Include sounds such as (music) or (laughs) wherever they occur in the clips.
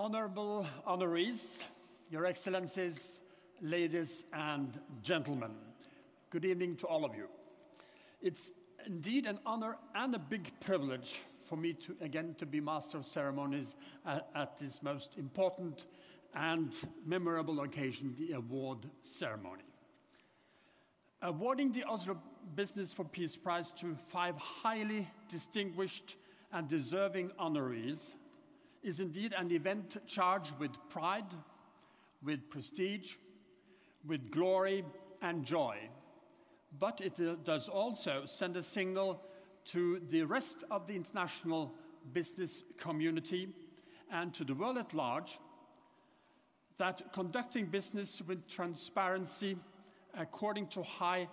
Honorable honorees, Your Excellencies, ladies and gentlemen, good evening to all of you. It's indeed an honor and a big privilege for me to again to be Master of Ceremonies at, at this most important and memorable occasion, the award ceremony. Awarding the Oslo Business for Peace Prize to five highly distinguished and deserving honorees is indeed an event charged with pride, with prestige, with glory and joy. But it uh, does also send a signal to the rest of the international business community and to the world at large that conducting business with transparency according to high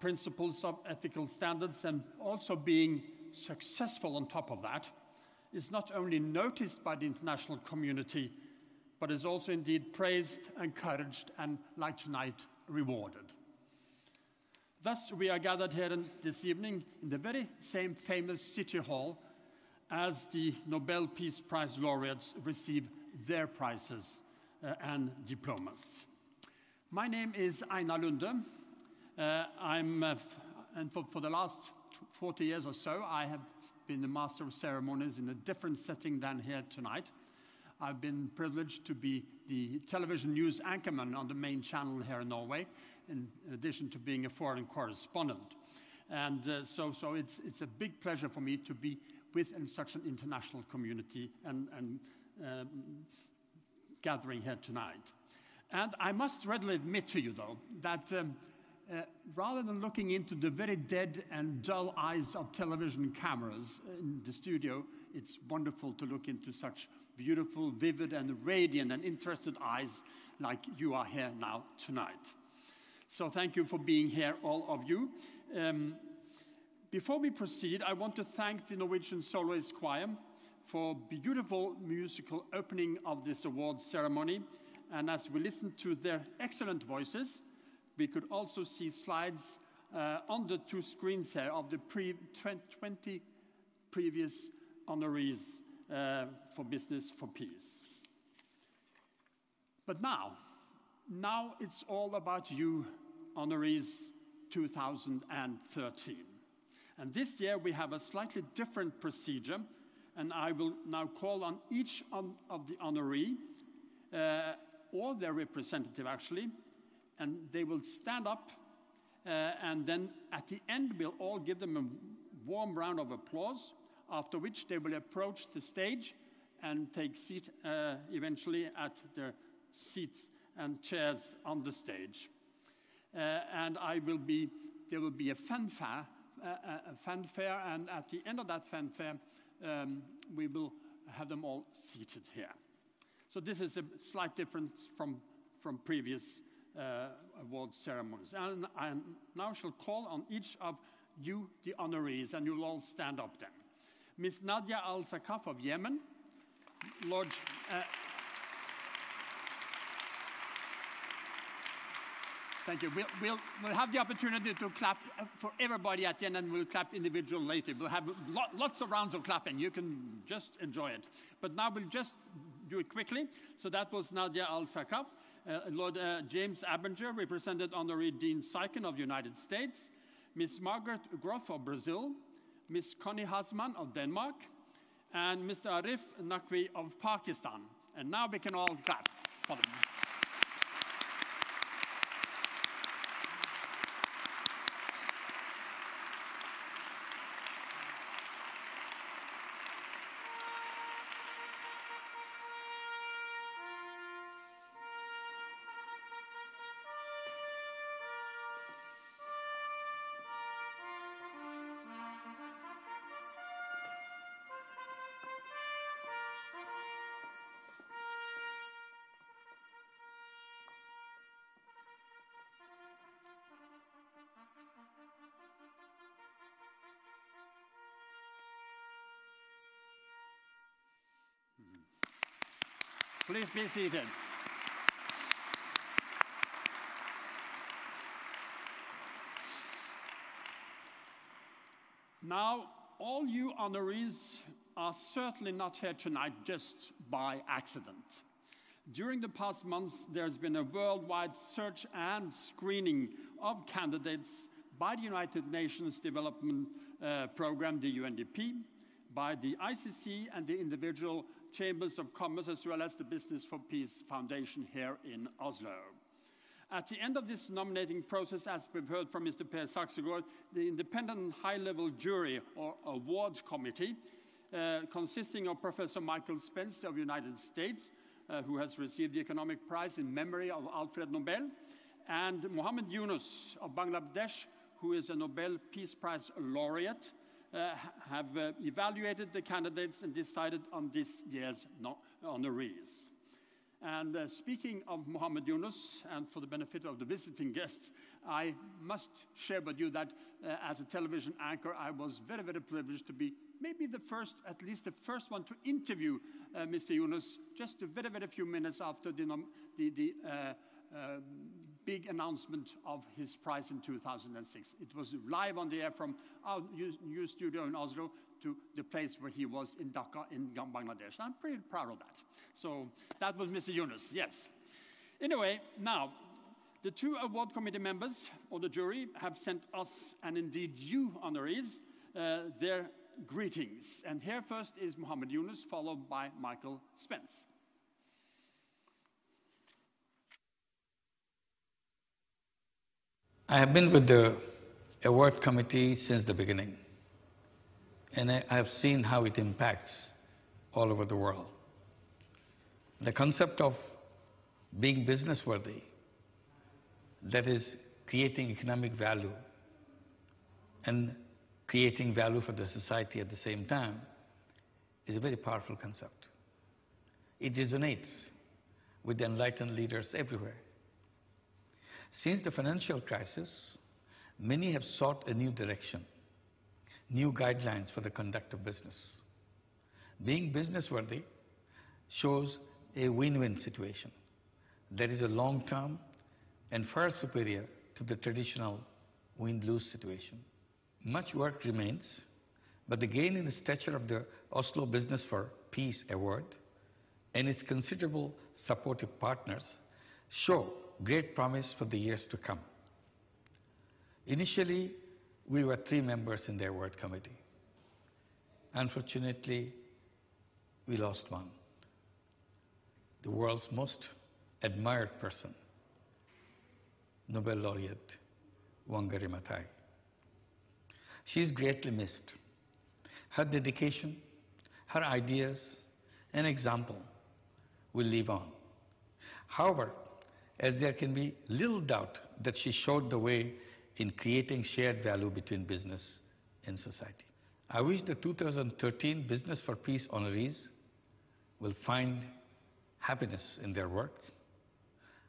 principles of ethical standards and also being successful on top of that is not only noticed by the international community, but is also indeed praised, encouraged, and, like tonight, rewarded. Thus, we are gathered here this evening in the very same famous City Hall as the Nobel Peace Prize laureates receive their prizes uh, and diplomas. My name is Einar Lunde. Uh, I'm, uh, and for, for the last 40 years or so, I have been the master of ceremonies in a different setting than here tonight. I've been privileged to be the television news anchorman on the main channel here in Norway, in addition to being a foreign correspondent. And uh, so, so it's, it's a big pleasure for me to be within such an international community and, and um, gathering here tonight. And I must readily admit to you, though, that um, uh, rather than looking into the very dead and dull eyes of television cameras in the studio, it's wonderful to look into such beautiful, vivid, and radiant and interested eyes like you are here now tonight. So thank you for being here, all of you. Um, before we proceed, I want to thank the Norwegian Soloist Choir for beautiful musical opening of this award ceremony. And as we listen to their excellent voices, we could also see slides uh, on the two screens here of the pre 20 previous honorees uh, for Business for Peace. But now, now it's all about you, honorees 2013. And this year we have a slightly different procedure, and I will now call on each of the honoree, uh, or their representative actually, and they will stand up, uh, and then at the end, we'll all give them a warm round of applause, after which they will approach the stage and take seat uh, eventually at their seats and chairs on the stage. Uh, and I will be, there will be a fanfare, uh, a fanfare, and at the end of that fanfare, um, we will have them all seated here. So this is a slight difference from, from previous uh, award ceremonies. And I now shall call on each of you, the honorees, and you'll all stand up then. Ms. Nadia Al-Sakaf of Yemen, Lord... Uh, Thank you. We'll, we'll, we'll, have the opportunity to clap for everybody at the end, and we'll clap individual later. We'll have lo lots of rounds of clapping. You can just enjoy it. But now we'll just do it quickly. So that was Nadia Al-Sakaf. Uh, Lord uh, James Abinger represented Honorary Dean Cycon of the United States, Ms. Margaret Groff of Brazil, Ms. Connie Hasselmann of Denmark, and Mr. Arif Naqvi of Pakistan. And now we can all clap for them. Please be seated. Now, all you honorees are certainly not here tonight just by accident. During the past months, there's been a worldwide search and screening of candidates by the United Nations Development uh, Program, the UNDP, by the ICC and the individual chambers of commerce, as well as the Business for Peace Foundation here in Oslo. At the end of this nominating process, as we've heard from Mr. Per Saxegaard, the independent high-level jury or awards committee, uh, consisting of Professor Michael Spence of the United States, uh, who has received the Economic Prize in memory of Alfred Nobel, and Muhammad Yunus of Bangladesh, who is a Nobel Peace Prize laureate, uh, have uh, evaluated the candidates and decided on this year's honorees. And uh, speaking of Muhammad Yunus, and for the benefit of the visiting guests, I must share with you that uh, as a television anchor, I was very, very privileged to be maybe the first, at least the first one to interview uh, Mr. Yunus just a very, very few minutes after the, the, the uh, um, big announcement of his prize in 2006. It was live on the air from our new studio in Oslo to the place where he was in Dhaka in Bangladesh. I'm pretty proud of that. So that was Mr. Yunus, yes. Anyway, now, the two award committee members or the jury have sent us, and indeed you honorees, uh, their greetings. And here first is Muhammad Yunus, followed by Michael Spence. I have been with the award committee since the beginning, and I have seen how it impacts all over the world. The concept of being business worthy, that is, creating economic value and creating value for the society at the same time, is a very powerful concept. It resonates with the enlightened leaders everywhere. Since the financial crisis, many have sought a new direction, new guidelines for the conduct of business. Being business worthy shows a win-win situation that is a long-term and far superior to the traditional win-lose situation. Much work remains, but the gain in the stature of the Oslo Business for Peace Award and its considerable supportive partners show great promise for the years to come. Initially, we were three members in the award committee. Unfortunately, we lost one. The world's most admired person, Nobel laureate Wangari Maathai. She is greatly missed. Her dedication, her ideas, and example will live on. However, as there can be little doubt that she showed the way in creating shared value between business and society. I wish the 2013 Business for Peace honorees will find happiness in their work.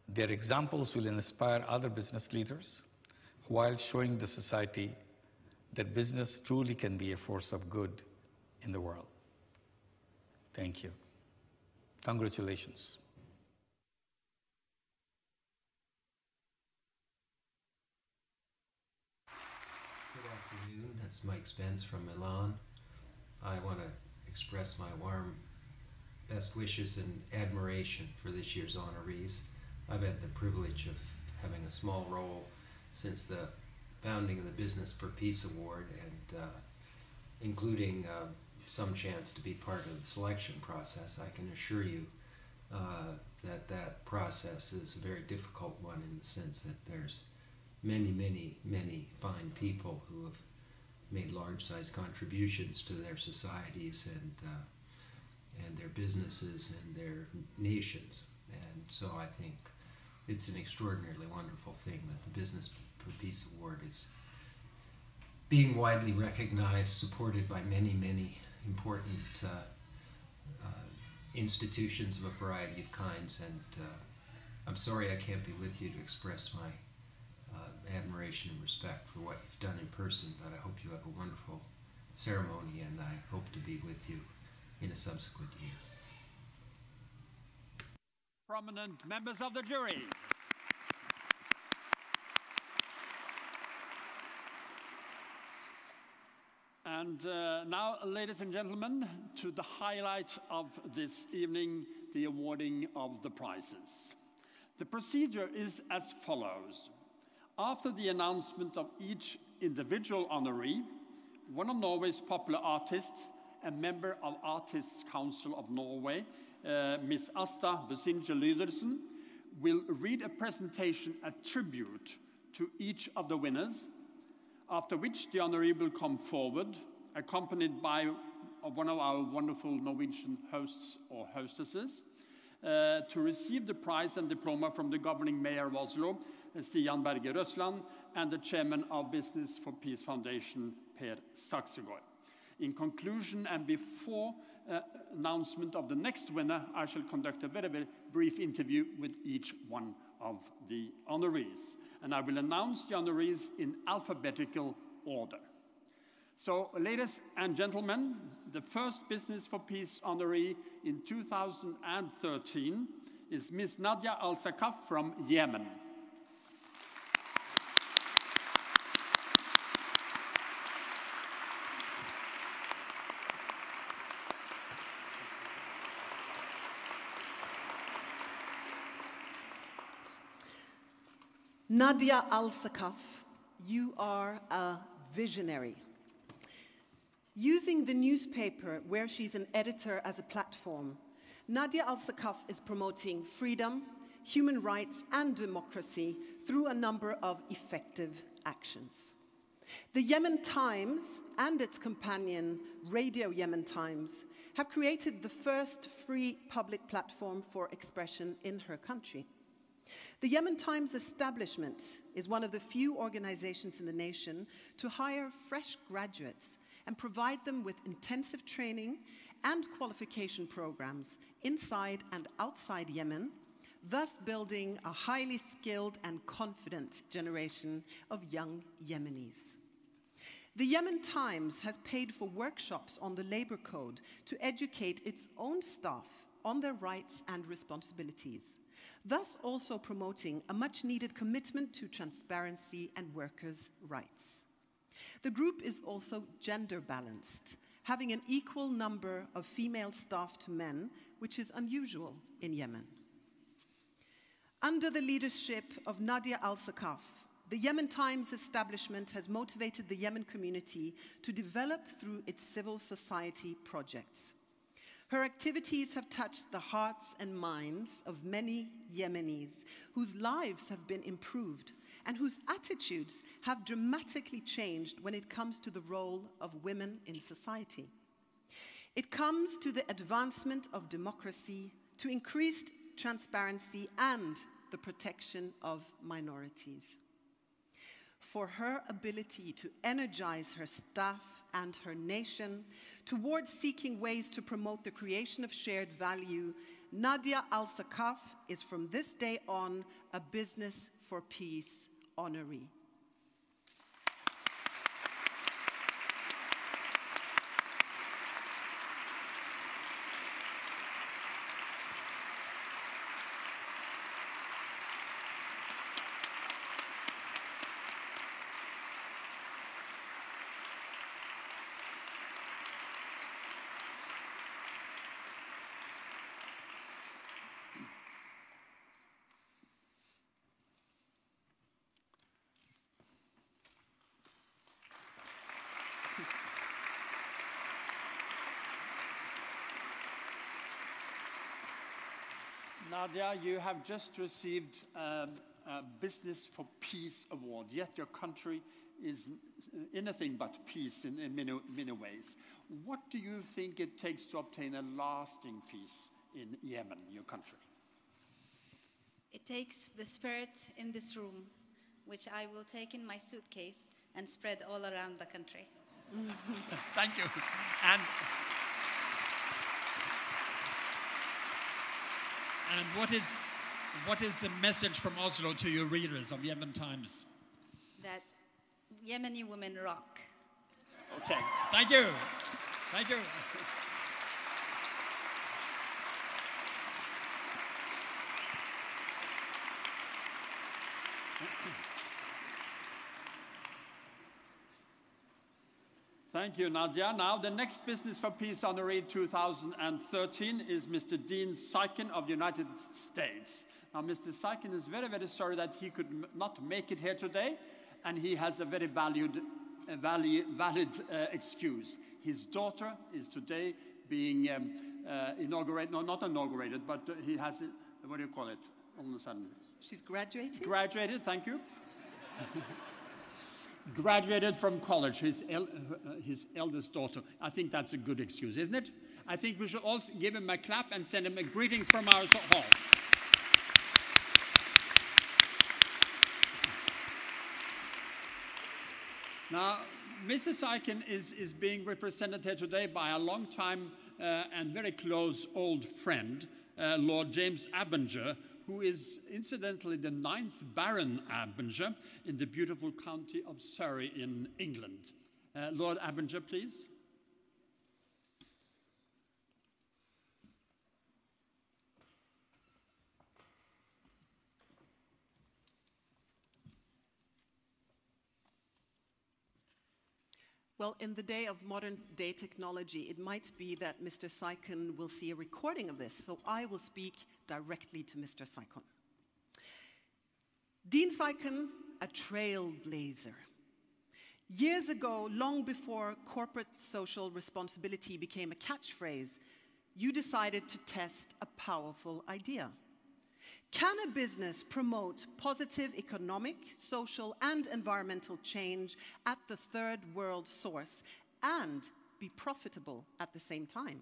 Their examples will inspire other business leaders while showing the society that business truly can be a force of good in the world. Thank you. Congratulations. That's Mike Spence from Milan. I want to express my warm best wishes and admiration for this year's honorees. I've had the privilege of having a small role since the founding of the Business for Peace Award and uh, including uh, some chance to be part of the selection process. I can assure you uh, that that process is a very difficult one in the sense that there's many, many, many fine people who have made large size contributions to their societies and uh, and their businesses and their nations. And so I think it's an extraordinarily wonderful thing that the Business for Peace Award is being widely recognized, supported by many, many important uh, uh, institutions of a variety of kinds. And uh, I'm sorry I can't be with you to express my admiration and respect for what you've done in person, but I hope you have a wonderful ceremony and I hope to be with you in a subsequent year. Prominent members of the jury. And uh, now, ladies and gentlemen, to the highlight of this evening, the awarding of the prizes. The procedure is as follows. After the announcement of each individual honoree, one of Norway's popular artists, a member of Artists Council of Norway, uh, Ms. Asta Busingye Lydersen, will read a presentation, a tribute to each of the winners, after which the honoree will come forward, accompanied by one of our wonderful Norwegian hosts or hostesses, uh, to receive the prize and diploma from the governing mayor of Oslo, Stian Berger Røsland, and the chairman of Business for Peace Foundation, Per Saxegaard. In conclusion, and before uh, announcement of the next winner, I shall conduct a very, very brief interview with each one of the honorees. And I will announce the honorees in alphabetical order. So, ladies and gentlemen, the first Business for Peace honoree in 2013 is Ms. Nadia Al-Sakaf from Yemen. Nadia Al Sakaf, you are a visionary. Using the newspaper, where she's an editor, as a platform, Nadia Al Sakaf is promoting freedom, human rights, and democracy through a number of effective actions. The Yemen Times and its companion, Radio Yemen Times, have created the first free public platform for expression in her country. The Yemen Times establishment is one of the few organizations in the nation to hire fresh graduates and provide them with intensive training and qualification programs inside and outside Yemen, thus building a highly skilled and confident generation of young Yemenis. The Yemen Times has paid for workshops on the labor code to educate its own staff on their rights and responsibilities thus also promoting a much needed commitment to transparency and workers' rights. The group is also gender balanced, having an equal number of female staff to men, which is unusual in Yemen. Under the leadership of Nadia Al Sakaf, the Yemen Times establishment has motivated the Yemen community to develop through its civil society projects. Her activities have touched the hearts and minds of many Yemenis whose lives have been improved and whose attitudes have dramatically changed when it comes to the role of women in society. It comes to the advancement of democracy, to increased transparency, and the protection of minorities. For her ability to energize her staff and her nation towards seeking ways to promote the creation of shared value, Nadia Al Sakaf is from this day on a Business for Peace honoree. Nadia, you have just received um, a Business for Peace award, yet your country is anything but peace in, in many, many ways. What do you think it takes to obtain a lasting peace in Yemen, your country? It takes the spirit in this room, which I will take in my suitcase and spread all around the country. (laughs) Thank you. And And what is, what is the message from Oslo to your readers of Yemen Times? That Yemeni women rock. okay. Thank you. Thank you. Thank you, Nadia. Now, the next Business for Peace honoree 2013 is Mr. Dean Cycon of the United States. Now, Mr. Cycon is very, very sorry that he could not make it here today, and he has a very valued, a valid, valid uh, excuse. His daughter is today being um, uh, inaugurated, no, not inaugurated, but uh, he has, it, what do you call it, all of a sudden? She's graduated? Graduated, thank you. (laughs) Graduated from college, his, el- his eldest daughter. I think that's a good excuse, isn't it? I think we should also give him a clap and send him a greetings from our hall. Now, Mrs. Eichen is, is being represented here today by a long-time uh, and very close old friend, uh, Lord James Abinger, who is incidentally the ninth Baron Abinger in the beautiful county of Surrey in England. Uh, Lord Abinger, please. Well, in the day of modern day technology, it might be that Mr. Cycon will see a recording of this, so I will speak directly to Mr. Cycon. Dean Cycon, a trailblazer. Years ago, long before corporate social responsibility became a catchphrase, you decided to test a powerful idea. Can a business promote positive economic, social, and environmental change at the third world source and be profitable at the same time?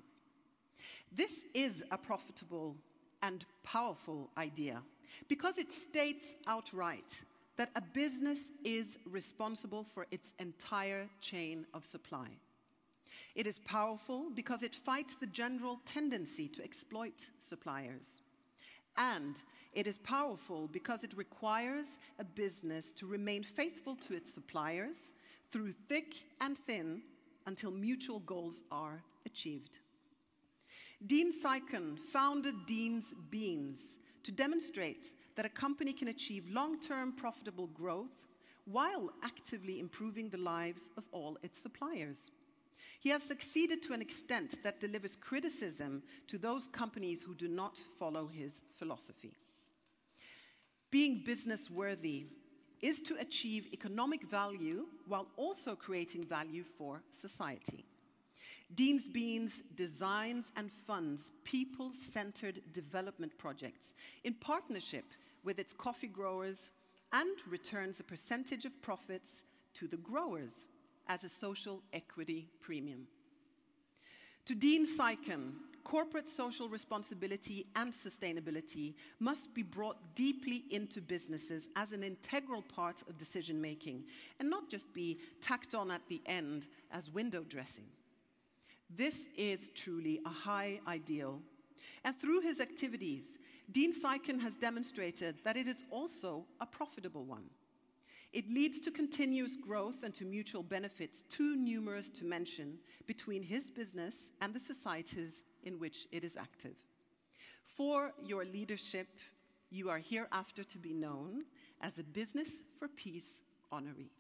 This is a profitable and powerful idea because it states outright that a business is responsible for its entire chain of supply. It is powerful because it fights the general tendency to exploit suppliers. And it is powerful because it requires a business to remain faithful to its suppliers through thick and thin until mutual goals are achieved. Dean Cycon founded Dean's Beans to demonstrate that a company can achieve long term profitable growth while actively improving the lives of all its suppliers. He has succeeded to an extent that delivers criticism to those companies who do not follow his philosophy. Being business worthy is to achieve economic value while also creating value for society. Dean's Beans designs and funds people centered development projects in partnership with its coffee growers and returns a percentage of profits to the growers as a social equity premium. To Dean Cycon, corporate social responsibility and sustainability must be brought deeply into businesses as an integral part of decision making and not just be tacked on at the end as window dressing. This is truly a high ideal. And through his activities, Dean Cycon has demonstrated that it is also a profitable one. It leads to continuous growth and to mutual benefits, too numerous to mention, between his business and the societies in which it is active. For your leadership, you are hereafter to be known as a Business for Peace honoree.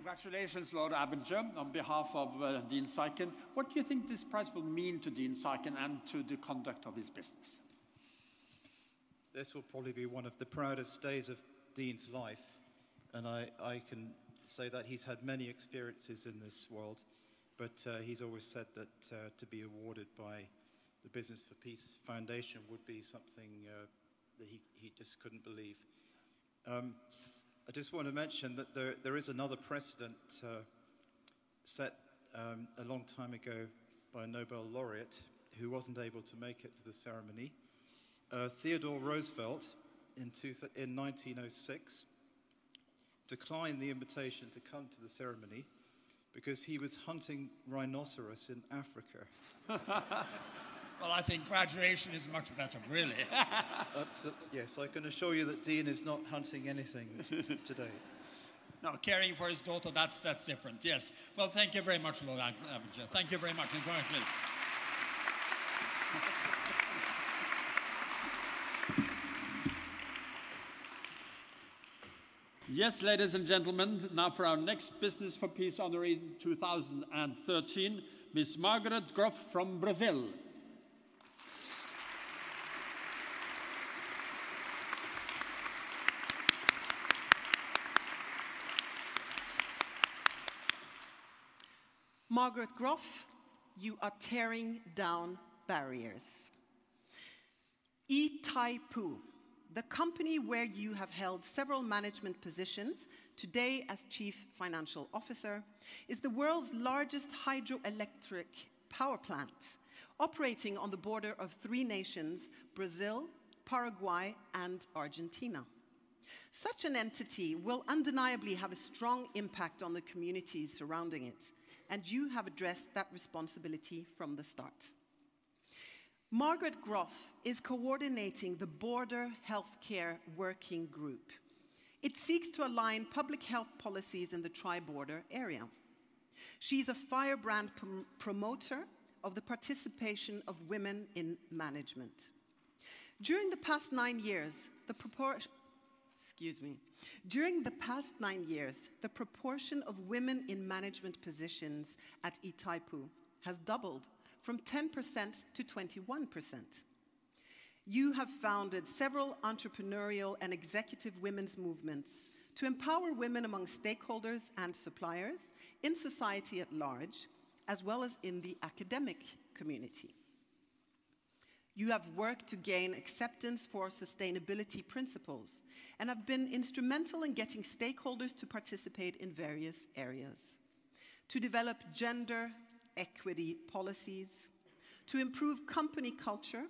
Congratulations, Lord Abinger, on behalf of uh, Dean Cycon. What do you think this prize will mean to Dean Cycon and to the conduct of his business? This will probably be one of the proudest days of Dean's life, and I, I can say that he's had many experiences in this world, but uh, he's always said that uh, to be awarded by the Business for Peace Foundation would be something uh, that he, he just couldn't believe. Um, I just want to mention that there, there is another precedent uh, set um, a long time ago by a Nobel laureate who wasn't able to make it to the ceremony. Uh, Theodore Roosevelt in, two in 1906 declined the invitation to come to the ceremony because he was hunting rhinoceros in Africa. (laughs) Well, I think graduation is much better, really. (laughs) Abso- yes, I can assure you that Dean is not hunting anything (laughs) today. no, caring for his daughter, that's, that's different, yes. Well, thank you very much, Lord Ab- Abinger. Thank you very much. Congratulations. Yes, ladies and gentlemen, now for our next Business for Peace honoree 2013, Miss Margaret Groff from Brazil. Margaret Groff, you are tearing down barriers. Itaipu, the company where you have held several management positions, today as Chief Financial Officer, is the world's largest hydroelectric power plant, operating on the border of three nations Brazil, Paraguay, and Argentina. Such an entity will undeniably have a strong impact on the communities surrounding it, and you have addressed that responsibility from the start. Margaret Groff is coordinating the Border Healthcare Working Group. It seeks to align public health policies in the tri-border area. She's a firebrand prom- promoter of the participation of women in management. During the past nine years, the excuse me. During the past nine years, the proportion of women in management positions at Itaipu has doubled from 10% to 21%. You have founded several entrepreneurial and executive women's movements to empower women among stakeholders and suppliers in society at large, as well as in the academic community. You have worked to gain acceptance for sustainability principles and have been instrumental in getting stakeholders to participate in various areas. To develop gender equity policies, to improve company culture,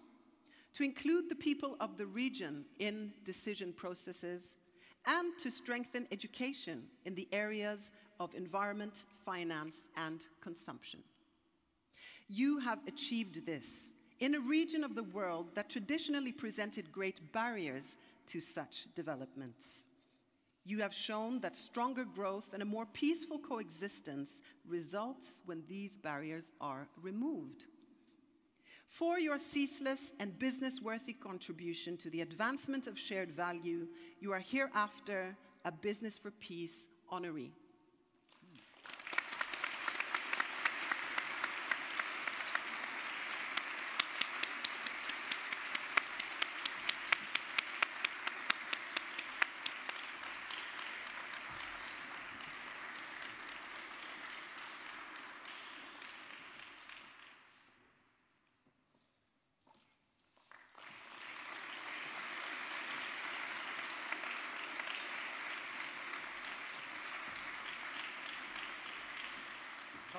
to include the people of the region in decision processes, and to strengthen education in the areas of environment, finance, and consumption. You have achieved this in a region of the world that traditionally presented great barriers to such developments. You have shown that stronger growth and a more peaceful coexistence results when these barriers are removed. For your ceaseless and business worthy contribution to the advancement of shared value, you are hereafter a Business for Peace honoree.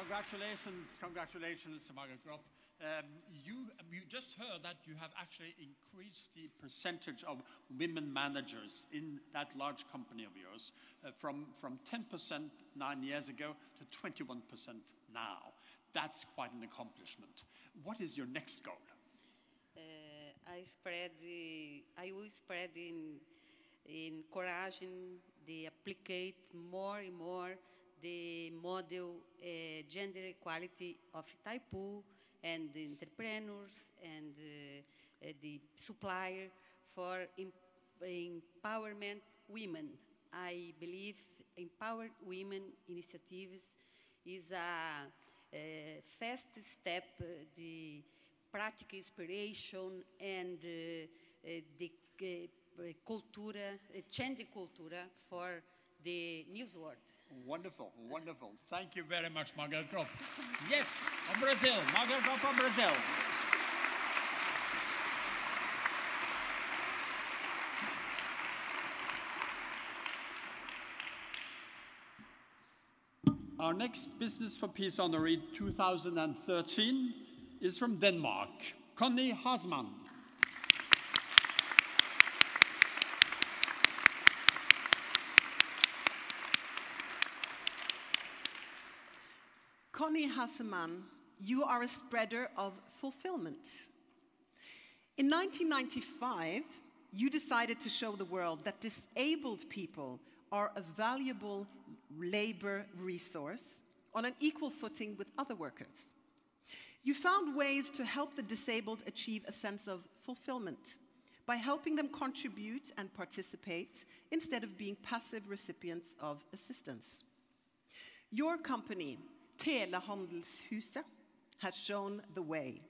Congratulations, congratulations, Margaret Groff. Um, you, you just heard that you have actually increased the percentage of women managers in that large company of yours uh, from, from 10% nine years ago to 21% now. That's quite an accomplishment. What is your next goal? Uh, I spread, the, I will spread in, encouraging the applicate more and more the model uh, gender equality of Taipu and the entrepreneurs and uh, the supplier for em- empowerment women. I believe empowered women initiatives is a, a fast step, uh, the practical inspiration and the cultura, change the cultura for the news world. Wonderful, wonderful. Thank you very much, Margaret Groff. (laughs) Yes, from Brazil. Margaret Groff from Brazil. Our next Business for Peace honoree 2013 is from Denmark, Connie Hasselmann. Hasselmann, you are a spreader of fulfillment. In 1995, you decided to show the world that disabled people are a valuable labor resource on an equal footing with other workers. You found ways to help the disabled achieve a sense of fulfillment by helping them contribute and participate instead of being passive recipients of assistance. Your company, Telehandelshuset, has shown the way.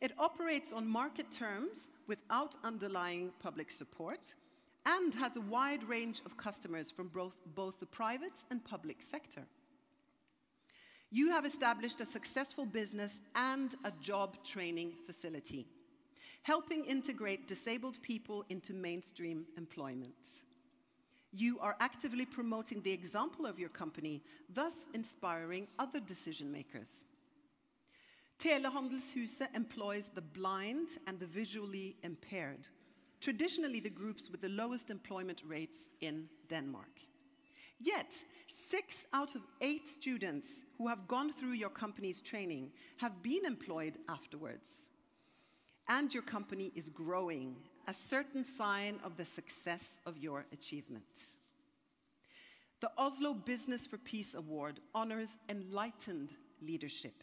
It operates on market terms without underlying public support and has a wide range of customers from both, both the private and public sector. You have established a successful business and a job training facility, helping integrate disabled people into mainstream employment. You are actively promoting the example of your company, thus inspiring other decision makers. Telehandelshuset employs the blind and the visually impaired, traditionally the groups with the lowest employment rates in Denmark. Yet, six out of eight students who have gone through your company's training have been employed afterwards. And your company is growing, a certain sign of the success of your achievement. The Oslo Business for Peace Award honors enlightened leadership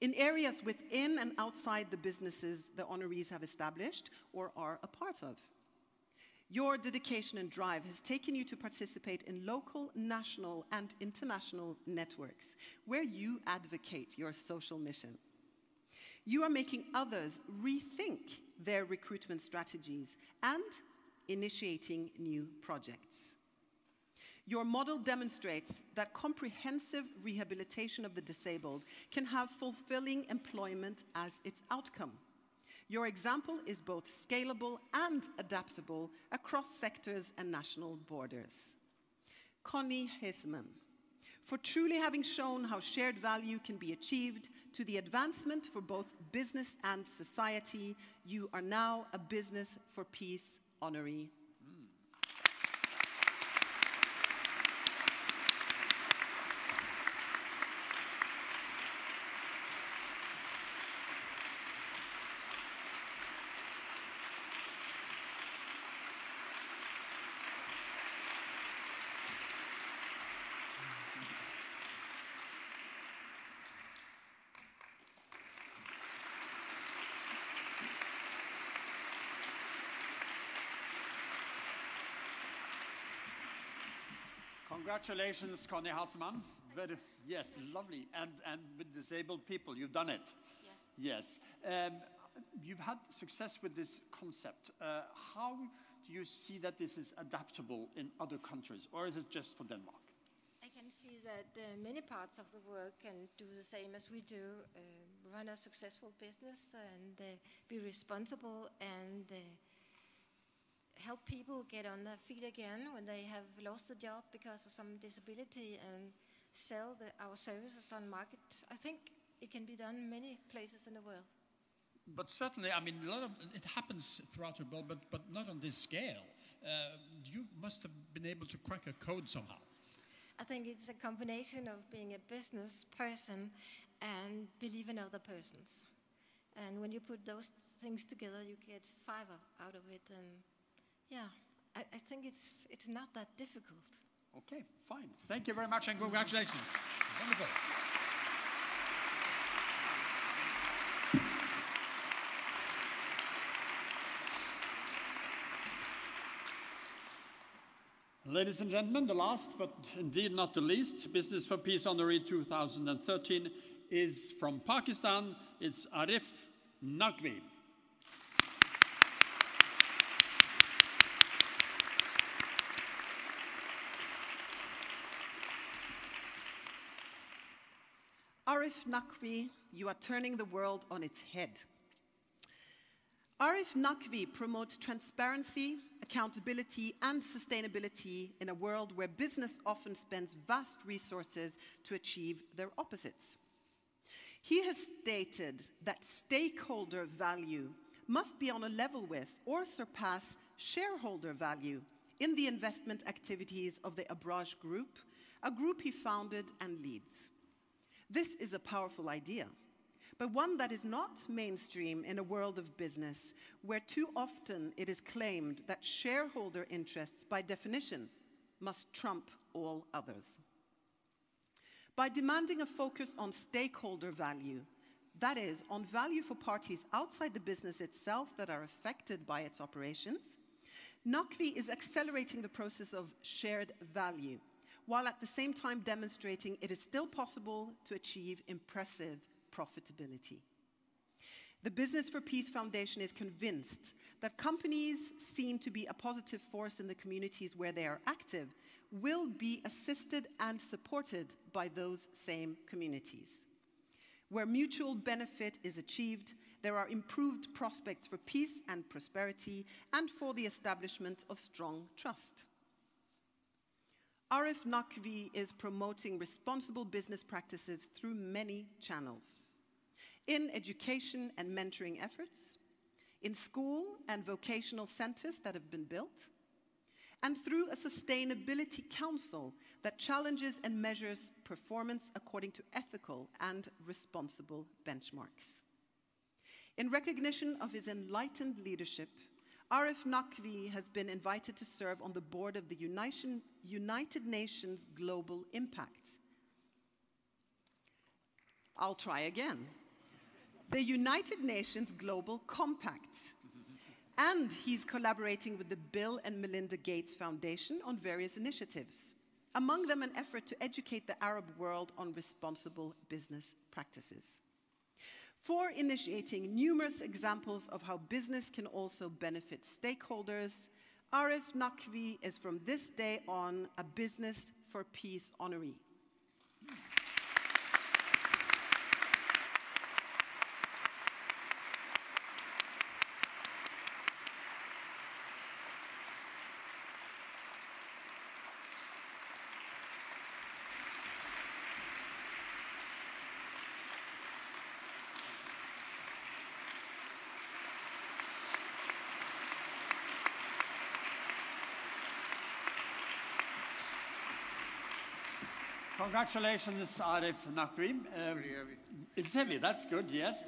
in areas within and outside the businesses the honorees have established or are a part of. Your dedication and drive has taken you to participate in local, national, and international networks where you advocate your social mission. You are making others rethink their recruitment strategies and initiating new projects. Your model demonstrates that comprehensive rehabilitation of the disabled can have fulfilling employment as its outcome. Your example is both scalable and adaptable across sectors and national borders. Connie Hisman, for truly having shown how shared value can be achieved to the advancement for both business and society, you are now a Business for Peace honoree. Congratulations, Connie Hasselmann. Very, yes, lovely. And, and with disabled people, you've done it. Yes. Yes. Um, you've had success with this concept. Uh, how do you see that this is adaptable in other countries, or is it just for Denmark? I can see that uh, many parts of the world can do the same as we do, uh, run a successful business and uh, be responsible and uh, help people get on their feet again when they have lost a job because of some disability and sell the, our services on market. I think it can be done many places in the world. But certainly, I mean, a lot of it happens throughout the world, but, but not on this scale. Uh, you must have been able to crack a code somehow. I think it's a combination of being a business person and believe in other persons. And when you put those things together, you get five out of it. And yeah, I, I think it's, it's not that difficult. Okay, fine. Thank you very much and congratulations. Wonderful. Ladies and gentlemen, the last but indeed not the least, Business for Peace Honoree 2013 is from Pakistan. It's Arif Naqvi. Arif Naqvi, you are turning the world on its head. Arif Naqvi promotes transparency, accountability, and sustainability in a world where business often spends vast resources to achieve their opposites. He has stated that stakeholder value must be on a level with or surpass shareholder value in the investment activities of the Abraaj Group, a group he founded and leads. This is a powerful idea, but one that is not mainstream in a world of business where too often it is claimed that shareholder interests, by definition, must trump all others. By demanding a focus on stakeholder value, that is, on value for parties outside the business itself that are affected by its operations, Naqvi is accelerating the process of shared value, while at the same time demonstrating it is still possible to achieve impressive profitability. The Business for Peace Foundation is convinced that companies seen to be a positive force in the communities where they are active will be assisted and supported by those same communities. Where mutual benefit is achieved, there are improved prospects for peace and prosperity and for the establishment of strong trust. Arif Naqvi is promoting responsible business practices through many channels. In education and mentoring efforts, in school and vocational centers that have been built, and through a sustainability council that challenges and measures performance according to ethical and responsible benchmarks. In recognition of his enlightened leadership, Arif Naqvi has been invited to serve on the board of the United Nations Global Impact. I'll try again. The United Nations Global Compact and he's collaborating with the Bill and Melinda Gates Foundation on various initiatives, among them an effort to educate the Arab world on responsible business practices. For initiating numerous examples of how business can also benefit stakeholders, Arif Naqvi is from this day on a Business for Peace honoree. Congratulations, Arif Naqvi. Um, pretty heavy. It's heavy, that's good, yes.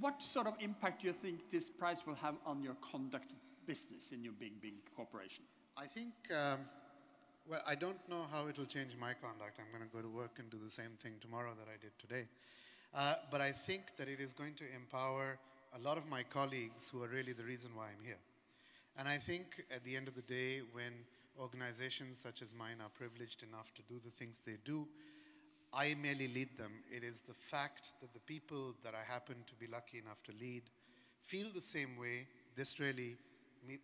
What sort of impact do you think this prize will have on your conduct of business in your big, big corporation? I think, um, well, I don't know how it will change my conduct. I'm going to go to work and do the same thing tomorrow that I did today. Uh, but I think that it is going to empower a lot of my colleagues who are really the reason why I'm here. And I think at the end of the day, when organizations such as mine are privileged enough to do the things they do. I merely lead them. It is the fact that the people that I happen to be lucky enough to lead feel the same way. This really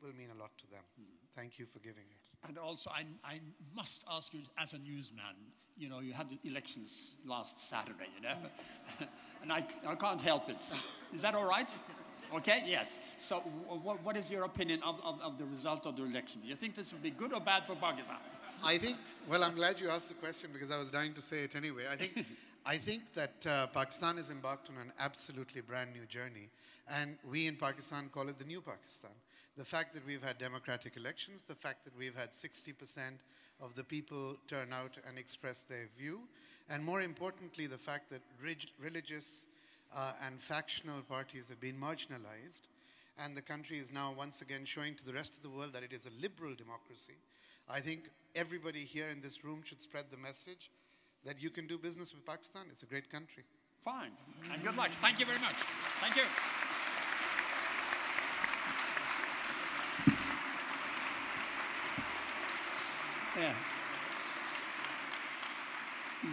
will mean a lot to them. Mm. Thank you for giving it. And also, I, I must ask you, as a newsman, you know, you had the elections last Saturday, you know, (laughs) and I, I can't help it. Is that all right? Okay, yes. So what, what is your opinion of, of, of, the result of the election? Do you think this would be good or bad for Pakistan? I think, well, I'm glad you asked the question because I was dying to say it anyway. I think, (laughs) I think that uh, Pakistan is embarked on an absolutely brand new journey. And we in Pakistan call it the new Pakistan. The fact that we've had democratic elections, the fact that we've had 60% of the people turn out and express their view, and more importantly, the fact that religious uh, and factional parties have been marginalized. And the country is now once again showing to the rest of the world that it is a liberal democracy. I think everybody here in this room should spread the message that you can do business with Pakistan. It's a great country. Fine. And good luck. Thank you very much. Thank you. Yeah.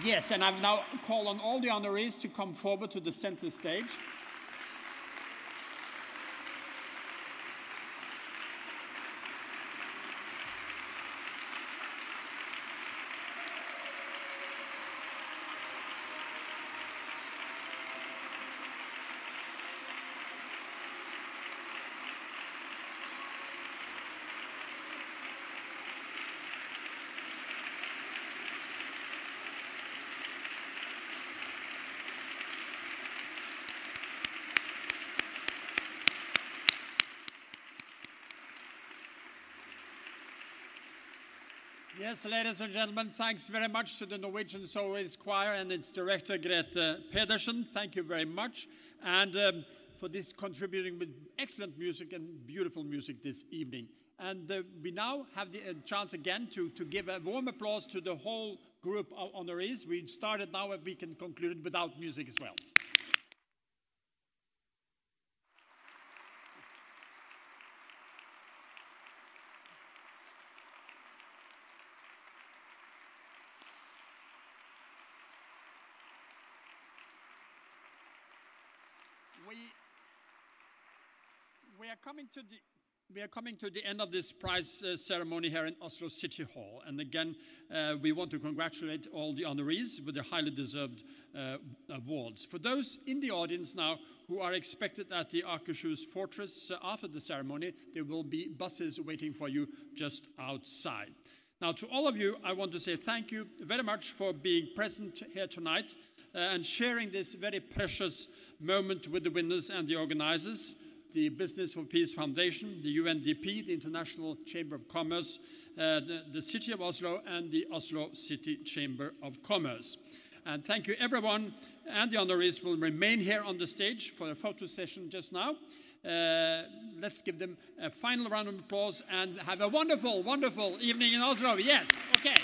Yes, and I've now called on all the honorees to come forward to the center stage. Yes, ladies and gentlemen, thanks very much to the Norwegian Soloists' Choir and its director, Grete Pedersen. Thank you very much. And um, for this contributing with excellent music and beautiful music this evening. And uh, we now have the uh, chance again to, to give a warm applause to the whole group of honorees. We started now and we can conclude it without music as well. We we are coming to the we are coming to the end of this prize uh, ceremony here in Oslo City Hall. And again, uh, we want to congratulate all the honorees with their highly deserved uh, awards. For those in the audience now who are expected at the Akershus Fortress uh, after the ceremony, there will be buses waiting for you just outside. Now, to all of you, I want to say thank you very much for being present here tonight uh, and sharing this very precious moment with the winners and the organizers, the Business for Peace Foundation, the UNDP, the International Chamber of Commerce, uh, the, the City of Oslo, and the Oslo City Chamber of Commerce. And thank you, everyone. And the honorees will remain here on the stage for a photo session just now. Uh, let's give them a final round of applause and have a wonderful, wonderful evening in Oslo. Yes, okay.